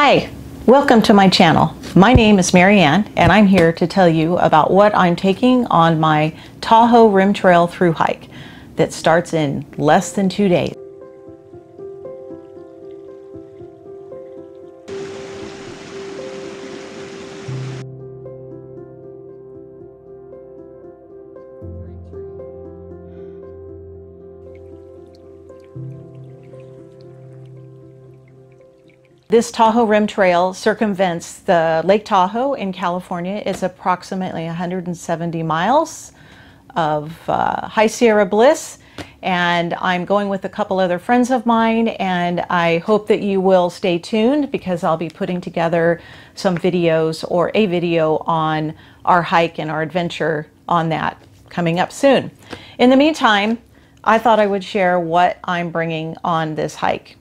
Hi, welcome to my channel. My name is Maryann and I'm here to tell you about what I'm taking on my Tahoe Rim Trail through hike that starts in less than two days. This Tahoe Rim Trail circumvents the Lake Tahoe in California. It's approximately 170 miles of uh, High Sierra Bliss and I'm going with a couple other friends of mine and I hope that you will stay tuned because I'll be putting together some videos or a video on our hike and our adventure on that coming up soon. In the meantime, I thought I would share what I'm bringing on this hike.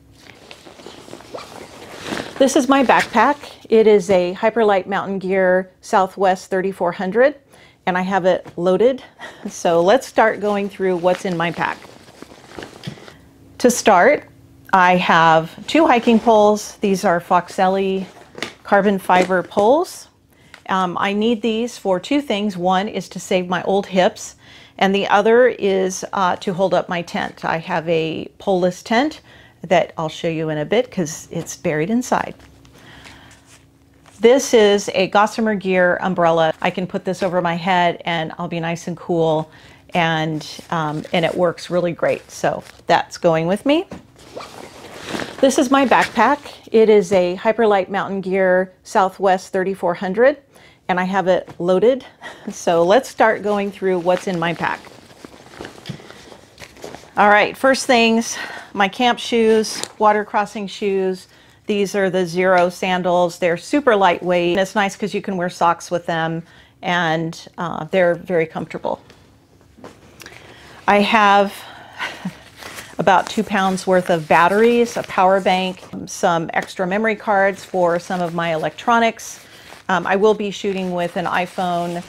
This is my backpack. It is a Hyperlite Mountain Gear Southwest 3400 and I have it loaded. So let's start going through what's in my pack. To start, I have two hiking poles. These are Foxelli carbon fiber poles. Um, I need these for two things. One is to save my old hips and the other is uh, to hold up my tent. I have a poleless tent that I'll show you in a bit because it's buried inside. This is a Gossamer Gear umbrella. I can put this over my head and I'll be nice and cool and, um, and it works really great. So that's going with me. This is my backpack. It is a Hyperlite Mountain Gear Southwest 3400 and I have it loaded. So let's start going through what's in my pack. All right, first things, my camp shoes, water crossing shoes. These are the Xero sandals. They're super lightweight. It's nice because you can wear socks with them and uh, they're very comfortable. I have about two pounds worth of batteries, a power bank, some extra memory cards for some of my electronics. Um, I will be shooting with an iPhone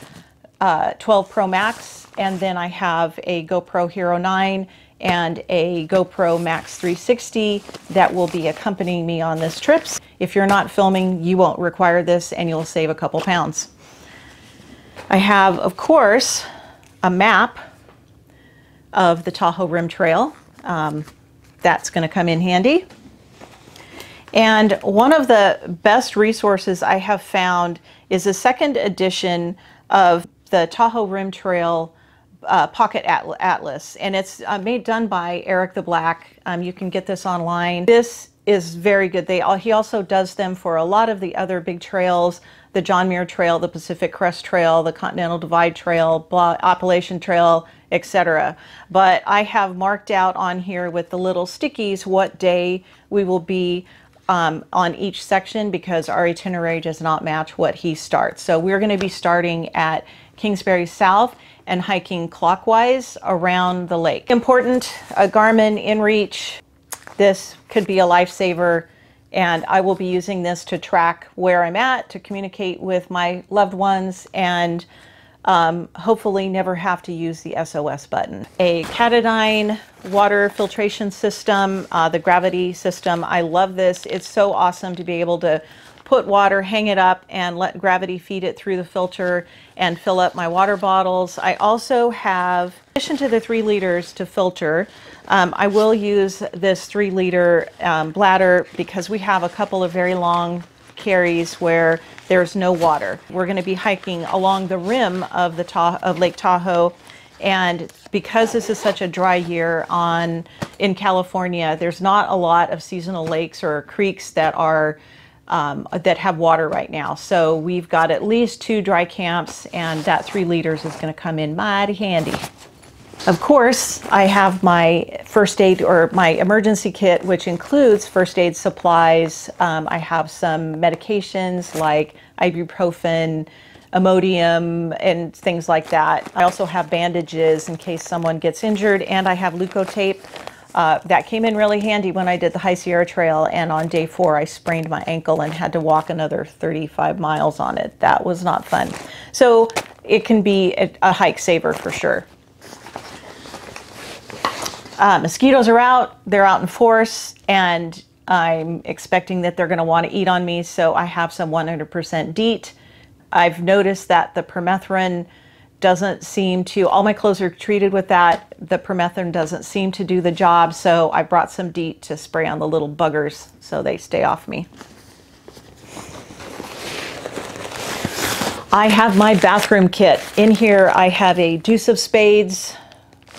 uh, 12 Pro Max and then I have a GoPro Hero 9 and a GoPro Max 360 that will be accompanying me on this trip. If you're not filming, you won't require this and you'll save a couple pounds. I have, of course, a map of the Tahoe Rim Trail. Um, that's going to come in handy. And one of the best resources I have found is a second edition of the Tahoe Rim Trail uh, Pocket Atlas, and it's uh, made done by Erik the Black. Um, you can get this online. This is very good. They all, he also does them for a lot of the other big trails, the John Muir Trail, the Pacific Crest Trail, the Continental Divide Trail, Appalachian Trail, etc. But I have marked out on here with the little stickies what day we will be um, on each section because our itinerary does not match what he starts. So we're going to be starting at Kingsbury South and hiking clockwise around the lake. Important, a Garmin InReach. This could be a lifesaver and I will be using this to track where I'm at, to communicate with my loved ones, and um, hopefully never have to use the SOS button. A Katadyn water filtration system, uh, the gravity system. I love this. It's so awesome to be able to put water, hang it up, and let gravity feed it through the filter and fill up my water bottles. I also have, in addition to the three liters to filter, um, I will use this three liter um, bladder because we have a couple of very long carries where there's no water. We're going to be hiking along the rim of the Ta of Lake Tahoe and because this is such a dry year on in California, there's not a lot of seasonal lakes or creeks that are um, that have water right now. So we've got at least two dry camps and that three liters is gonna come in mighty handy. Of course, I have my first aid or my emergency kit, which includes first aid supplies. Um, I have some medications like ibuprofen, Imodium, and things like that. I also have bandages in case someone gets injured, and I have leukotape uh, that came in really handy when I did the High Sierra Trail, and on day four I sprained my ankle and had to walk another 35 miles on it. That was not fun. So it can be a, a hike saver for sure. Uh, mosquitoes are out, they're out in force, and I'm expecting that they're going to want to eat on me, so I have some 100% DEET. I've noticed that the permethrin doesn't seem to, all my clothes are treated with that. The permethrin doesn't seem to do the job, so I brought some DEET to spray on the little buggers so they stay off me. I have my bathroom kit. In here I have a deuce of spades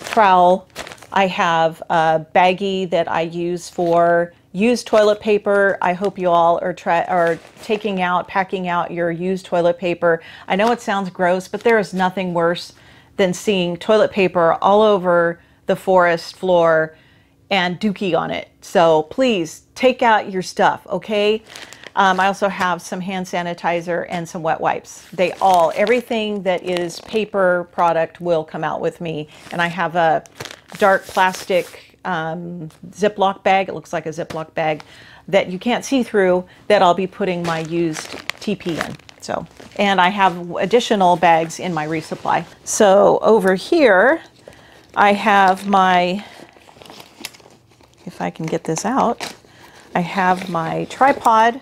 trowel. I have a baggie that I use for used toilet paper. I hope you all are, try, are taking out, packing out your used toilet paper. I know it sounds gross, but there is nothing worse than seeing toilet paper all over the forest floor and dookie on it. So please take out your stuff, okay? Um, I also have some hand sanitizer and some wet wipes. They all, everything that is paper product will come out with me. And I have a dark plastic um, Ziploc bag. It looks like a Ziploc bag that you can't see through that I'll be putting my used TP in. So, and I have additional bags in my resupply. So over here, I have my, if I can get this out, I have my tripod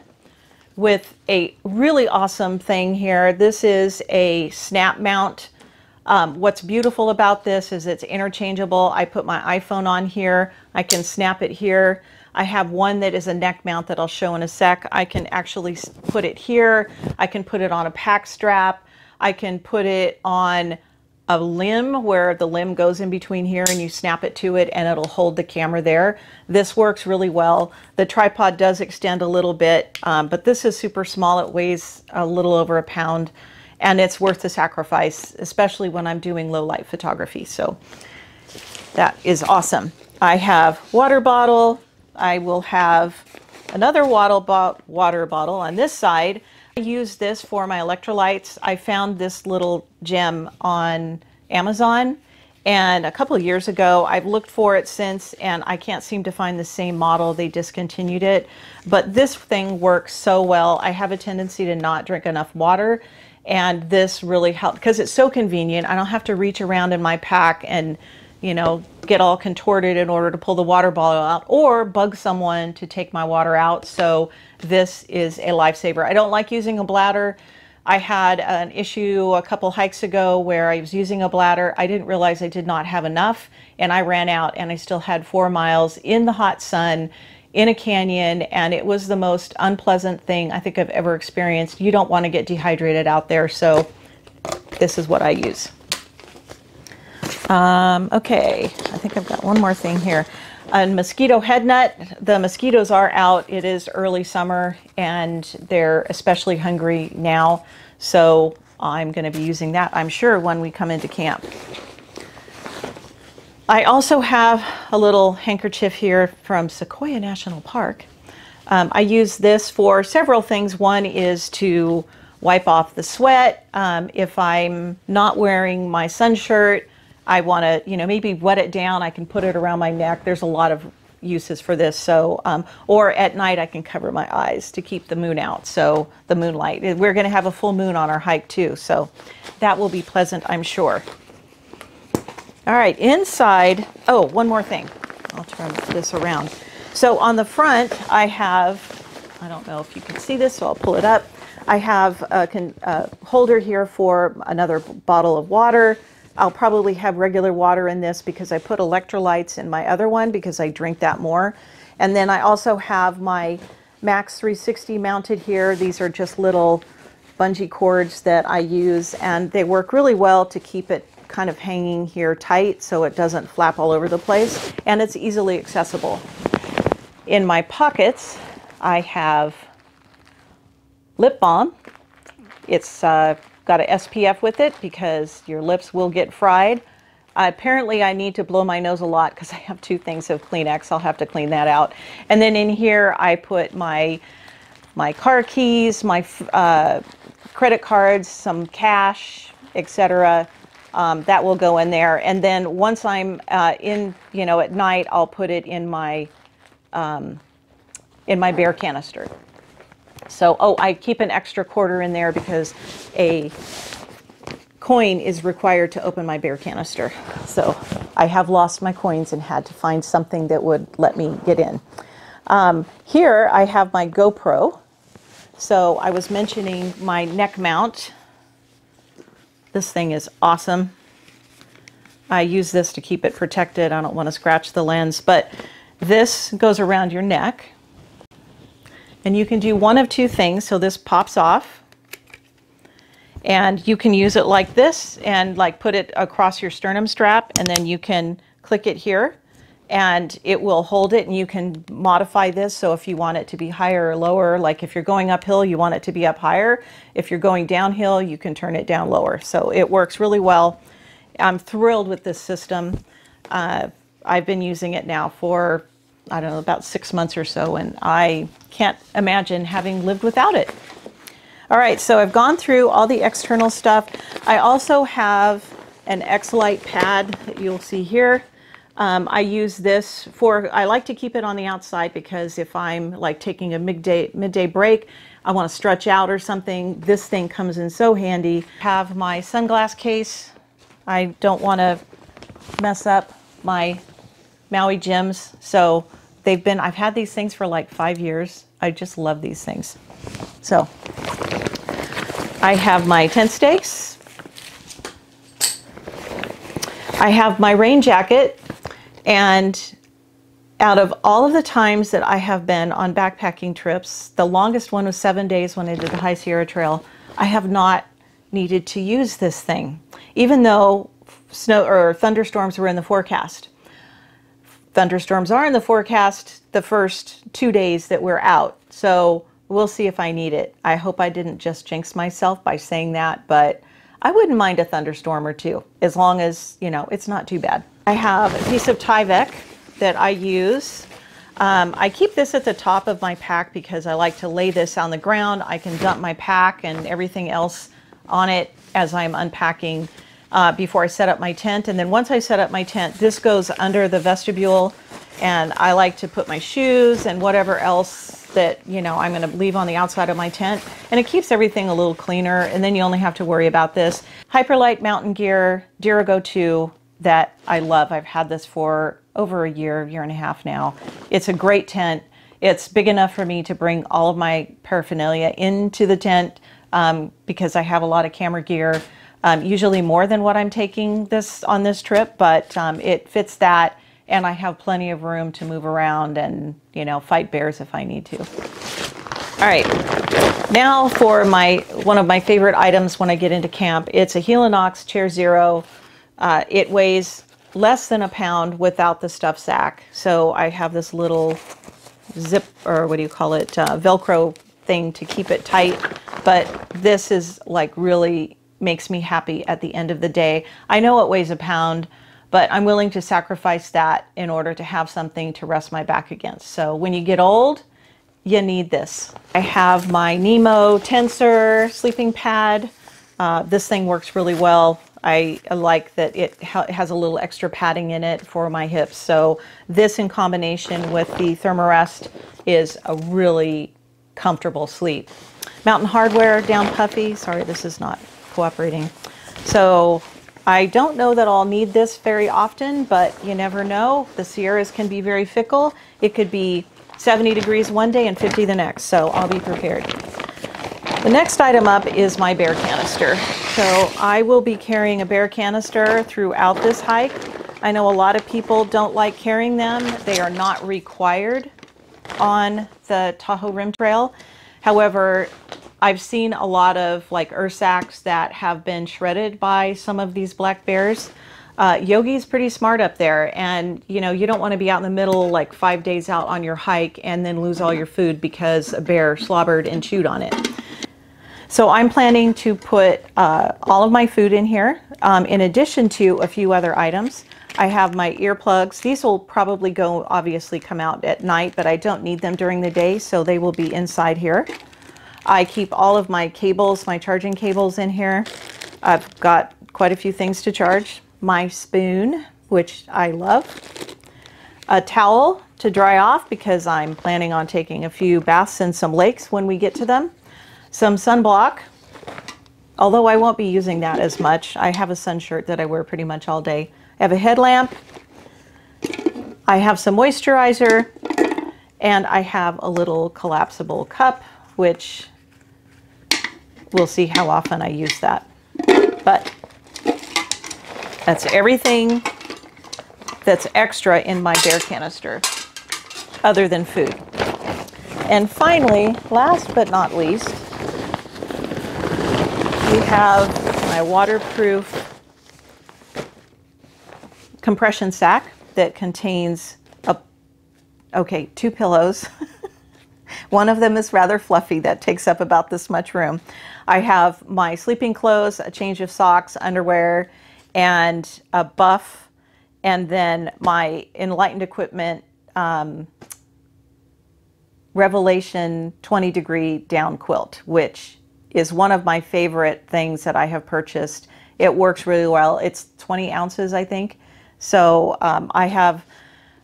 with a really awesome thing here. This is a snap mount. Um, what's beautiful about this is it's interchangeable. I put my iPhone on here. I can snap it here. I have one that is a neck mount that I'll show in a sec. I can actually put it here. I can put it on a pack strap. I can put it on a limb where the limb goes in between here and you snap it to it and it'll hold the camera there. This works really well. The tripod does extend a little bit, um, but this is super small. It weighs a little over a pound and it's worth the sacrifice, especially when I'm doing low light photography. So that is awesome. I have water bottle. I will have another water, bo water bottle on this side. I use this for my electrolytes. I found this little gem on Amazon and a couple years ago I've looked for it since and I can't seem to find the same model. They discontinued it. But this thing works so well. I have a tendency to not drink enough water and this really helped because it's so convenient. I don't have to reach around in my pack and you know, get all contorted in order to pull the water bottle out or bug someone to take my water out. So this is a lifesaver. I don't like using a bladder. I had an issue a couple hikes ago where I was using a bladder. I didn't realize I did not have enough and I ran out and I still had four miles in the hot sun in a canyon and it was the most unpleasant thing I think I've ever experienced. You don't want to get dehydrated out there. So this is what I use. Um, okay, I think I've got one more thing here. A mosquito head net. The mosquitoes are out. It is early summer and they're especially hungry now. So I'm going to be using that, I'm sure, when we come into camp. I also have a little handkerchief here from Sequoia National Park. Um, I use this for several things. One is to wipe off the sweat. Um, if I'm not wearing my sun shirt, I want to, you know, maybe wet it down. I can put it around my neck. There's a lot of uses for this. So, um, or at night I can cover my eyes to keep the moon out. So the moonlight. We're going to have a full moon on our hike too. So that will be pleasant, I'm sure. All right, inside. Oh, one more thing. I'll turn this around. So on the front, I have. I don't know if you can see this, so I'll pull it up. I have a, a holder here for another bottle of water. I'll probably have regular water in this because I put electrolytes in my other one because I drink that more. And then I also have my Max 360 mounted here. These are just little bungee cords that I use and they work really well to keep it kind of hanging here tight so it doesn't flap all over the place and it's easily accessible. In my pockets I have lip balm. It's uh, got an SPF with it because your lips will get fried. Uh, apparently I need to blow my nose a lot because I have two things of Kleenex. I'll have to clean that out. And then in here I put my my car keys, my uh, credit cards, some cash, etc. Um, that will go in there. And then once I'm uh, in, you know, at night, I'll put it in my um, in my bear canister. So, oh, I keep an extra quarter in there because a coin is required to open my bear canister. So I have lost my coins and had to find something that would let me get in. Um, here I have my GoPro. So I was mentioning my neck mount. This thing is awesome. I use this to keep it protected. I don't want to scratch the lens, but this goes around your neck. And you can do one of two things. So this pops off and you can use it like this and like put it across your sternum strap and then you can click it here and it will hold it and you can modify this. So if you want it to be higher or lower like if you're going uphill you want it to be up higher. If you're going downhill you can turn it down lower. So it works really well. I'm thrilled with this system. Uh, I've been using it now for I don't know about six months or so and I can't imagine having lived without it. All right so I've gone through all the external stuff. I also have an X-Lite pad that you'll see here um, I use this for, I like to keep it on the outside because if I'm like taking a midday, midday break, I want to stretch out or something, this thing comes in so handy. Have my sunglass case. I don't want to mess up my Maui Jims. So they've been, I've had these things for like five years. I just love these things. So I have my tent stakes. I have my rain jacket and out of all of the times that I have been on backpacking trips, the longest one was seven days when I did the High Sierra Trail. I have not needed to use this thing, even though snow or thunderstorms were in the forecast. Thunderstorms are in the forecast the first two days that we're out. So we'll see if I need it. I hope I didn't just jinx myself by saying that, but I wouldn't mind a thunderstorm or two as long as, you know, it's not too bad. I have a piece of Tyvek that I use. Um, I keep this at the top of my pack because I like to lay this on the ground. I can dump my pack and everything else on it as I'm unpacking uh, before I set up my tent. And then once I set up my tent, this goes under the vestibule and I like to put my shoes and whatever else that you know I'm going to leave on the outside of my tent and it keeps everything a little cleaner and then you only have to worry about this Hyperlite mountain gear Dirigo 2 that I love. I've had this for over a year, year and a half now. It's a great tent. It's big enough for me to bring all of my paraphernalia into the tent um, because I have a lot of camera gear, um, usually more than what I'm taking this on this trip, but um, it fits that and I have plenty of room to move around and, you know, fight bears if I need to. All right, now for my one of my favorite items when I get into camp. It's a Helinox Chair Zero uh, it weighs less than a pound without the stuff sack. So I have this little zip, or what do you call it, uh, Velcro thing to keep it tight. But this is like really makes me happy at the end of the day. I know it weighs a pound, but I'm willing to sacrifice that in order to have something to rest my back against. So when you get old, you need this. I have my Nemo Tensor sleeping pad. Uh, this thing works really well I like that it ha has a little extra padding in it for my hips. So this in combination with the Thermarest is a really comfortable sleep. Mountain Hardwear down puffy. Sorry, this is not cooperating. So I don't know that I'll need this very often, but you never know. The Sierras can be very fickle. It could be 70 degrees one day and 50 the next, so I'll be prepared. The next item up is my bear canister. So I will be carrying a bear canister throughout this hike. I know a lot of people don't like carrying them. They are not required on the Tahoe Rim Trail. However, I've seen a lot of like Ursacks that have been shredded by some of these black bears. Uh, Yogi's pretty smart up there and you know you don't want to be out in the middle like five days out on your hike and then lose all your food because a bear slobbered and chewed on it. So I'm planning to put uh, all of my food in here, um, in addition to a few other items. I have my earplugs. These will probably go, obviously come out at night, but I don't need them during the day, so they will be inside here. I keep all of my cables, my charging cables in here. I've got quite a few things to charge. My spoon, which I love. A towel to dry off because I'm planning on taking a few baths in some lakes when we get to them. Some sunblock, although I won't be using that as much. I have a sun shirt that I wear pretty much all day. I have a headlamp. I have some moisturizer And I have a little collapsible cup, which we'll see how often I use that. But that's everything that's extra in my bear canister, other than food. And finally, last but not least, have my waterproof compression sack that contains a, okay, two pillows. One of them is rather fluffy that takes up about this much room. I have my sleeping clothes, a change of socks, underwear, and a buff, and then my Enlightened Equipment um, Revelation 20 degree down quilt, which is one of my favorite things that I have purchased. It works really well. It's 20 ounces, I think. So um, I have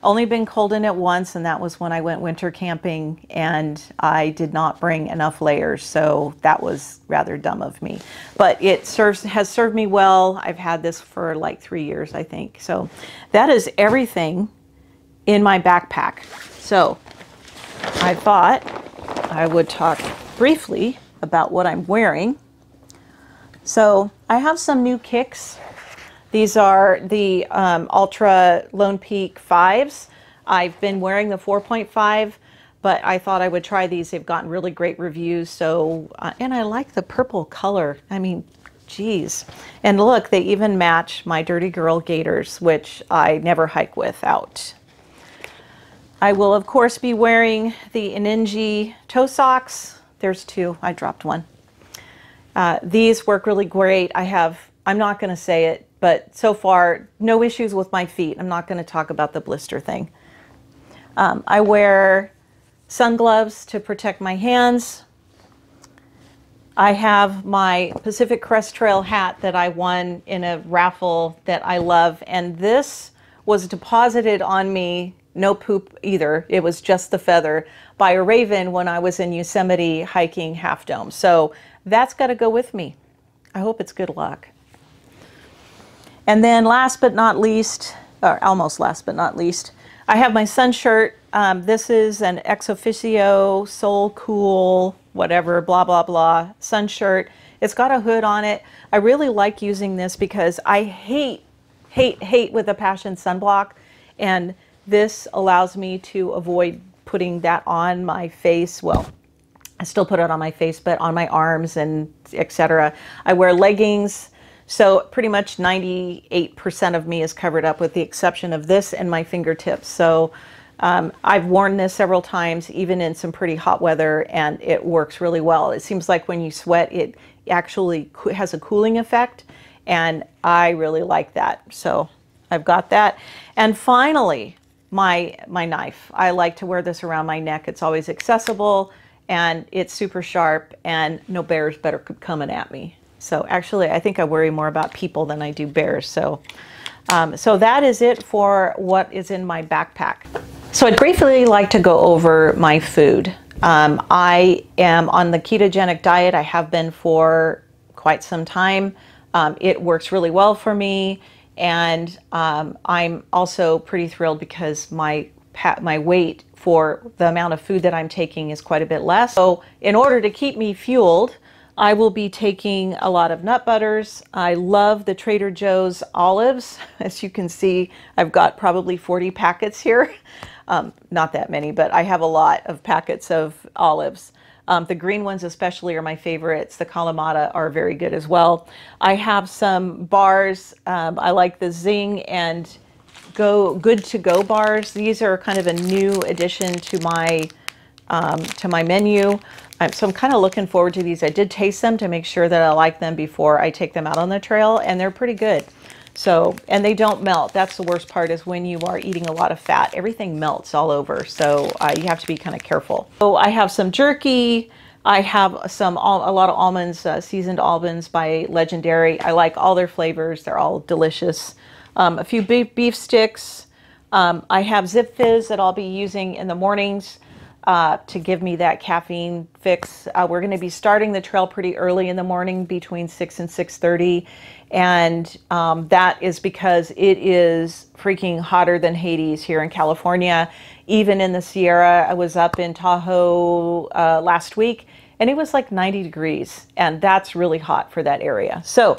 only been cold in it once, and that was when I went winter camping, and I did not bring enough layers, so that was rather dumb of me. But it serves has served me well. I've had this for like three years, I think. So that is everything in my backpack. So I thought I would talk briefly about what I'm wearing. So I have some new kicks. These are the um, Altra Lone Peak 5s. I've been wearing the 4.5, but I thought I would try these. They've gotten really great reviews. So, uh, and I like the purple color. I mean, geez. And look, they even match my Dirty Girl gaiters, which I never hike without. I will, of course, be wearing the Injinji toe socks. There's two. I dropped one. Uh, these work really great. I have, I'm not going to say it, but so far, no issues with my feet. I'm not going to talk about the blister thing. Um, I wear sun gloves to protect my hands. I have my Pacific Crest Trail hat that I won in a raffle that I love. And this was deposited on me no poop either. It was just the feather by a raven when I was in Yosemite hiking Half Dome. So that's got to go with me. I hope it's good luck. And then last but not least, or almost last but not least, I have my sun shirt. Um, this is an ExOfficio Sol Cool, whatever, blah, blah, blah, sun shirt. It's got a hood on it. I really like using this because I hate, hate, hate with a passion sunblock. And this allows me to avoid putting that on my face. Well, I still put it on my face, but on my arms and etc. I wear leggings. So pretty much 98% of me is covered up with the exception of this and my fingertips. So um, I've worn this several times, even in some pretty hot weather, and it works really well. It seems like when you sweat, it actually has a cooling effect, and I really like that. So I've got that. And finally, my, my knife. I like to wear this around my neck. It's always accessible and it's super sharp and no bears better coming at me. So actually, I think I worry more about people than I do bears. So, um, so that is it for what is in my backpack. So I'd briefly like to go over my food. Um, I am on the ketogenic diet. I have been for quite some time. Um, it works really well for me. And um, I'm also pretty thrilled because my my weight for the amount of food that I'm taking is quite a bit less. So in order to keep me fueled, I will be taking a lot of nut butters. I love the Trader Joe's olives. As you can see, I've got probably 40 packets here. Um, not that many, but I have a lot of packets of olives. Um, the green ones especially are my favorites. The Kalamata are very good as well. I have some bars. Um, I like the Zing and Go Good to Go bars. These are kind of a new addition to my um, to my menu. so I'm kind of looking forward to these. I did taste them to make sure that I like them before I take them out on the trail, and they're pretty good. So, and they don't melt. That's the worst part is when you are eating a lot of fat, everything melts all over. So uh, you have to be kind of careful. So I have some jerky. I have some, a lot of almonds, uh, seasoned almonds by Legendary. I like all their flavors. They're all delicious. Um, a few beef, beef sticks. Um, I have Zip-Fizz that I'll be using in the mornings uh, to give me that caffeine fix. Uh, we're going to be starting the trail pretty early in the morning between 6 and 6.30 and um, that is because it is freaking hotter than Hades here in California Even in the Sierra, I was up in Tahoe uh, last week and it was like 90 degrees, and that's really hot for that area. So,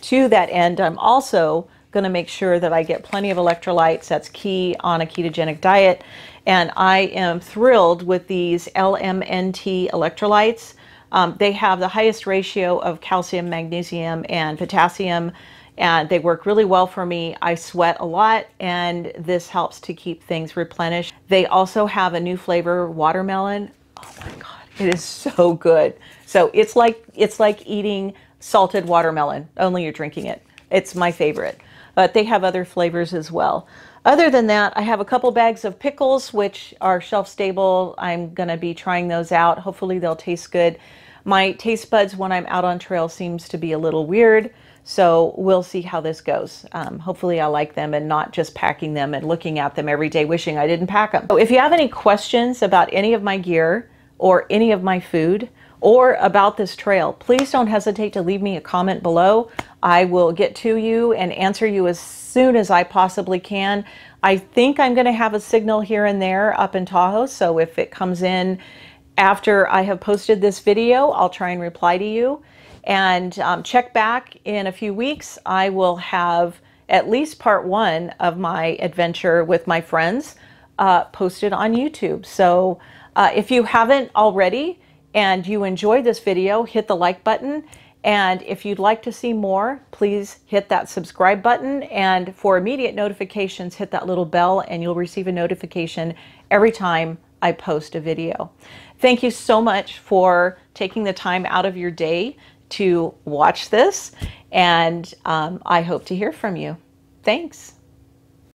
to that end, I'm also going to make sure that I get plenty of electrolytes. That's key on a ketogenic diet. And I am thrilled with these LMNT electrolytes. Um, they have the highest ratio of calcium, magnesium, and potassium, and they work really well for me. I sweat a lot, and this helps to keep things replenished. They also have a new flavor, watermelon. Oh my God, it is so good. So it's like it's like eating salted watermelon, only you're drinking it. It's my favorite but they have other flavors as well. Other than that, I have a couple bags of pickles, which are shelf stable. I'm going to be trying those out. Hopefully they'll taste good. My taste buds when I'm out on trail seems to be a little weird. So we'll see how this goes. Um, hopefully I like them and not just packing them and looking at them every day wishing I didn't pack them. So if you have any questions about any of my gear or any of my food, or about this trail, please don't hesitate to leave me a comment below. I will get to you and answer you as soon as I possibly can. I think I'm going to have a signal here and there up in Tahoe, so if it comes in after I have posted this video, I'll try and reply to you. And um, check back in a few weeks. I will have at least part one of my adventure with my friends uh, posted on YouTube. So uh, if you haven't already, and you enjoyed this video, hit the like button. And if you'd like to see more, please hit that subscribe button. And for immediate notifications, hit that little bell and you'll receive a notification every time I post a video. Thank you so much for taking the time out of your day to watch this. And um, I hope to hear from you. Thanks.